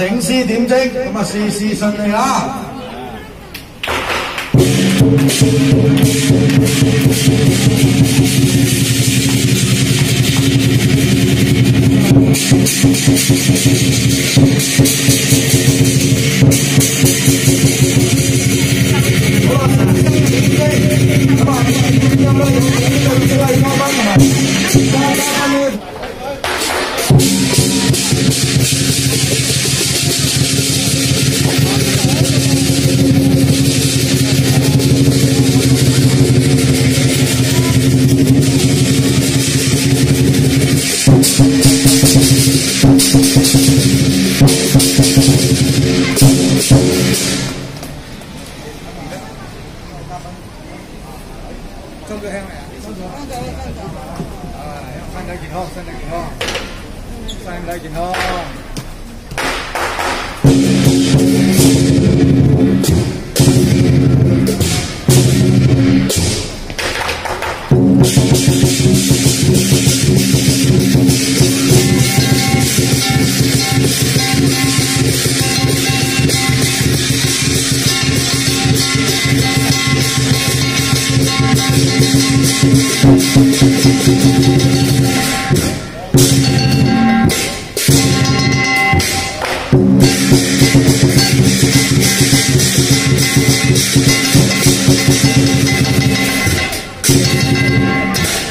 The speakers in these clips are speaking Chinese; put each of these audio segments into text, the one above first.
醒思點睛，咁啊事事順利啦！收咗香未啊？收咗。收咗，收咗。啊，身体健康，身体健康，身体健康。 Yeah.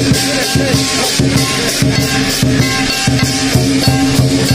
Thank you.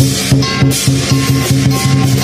Thank you.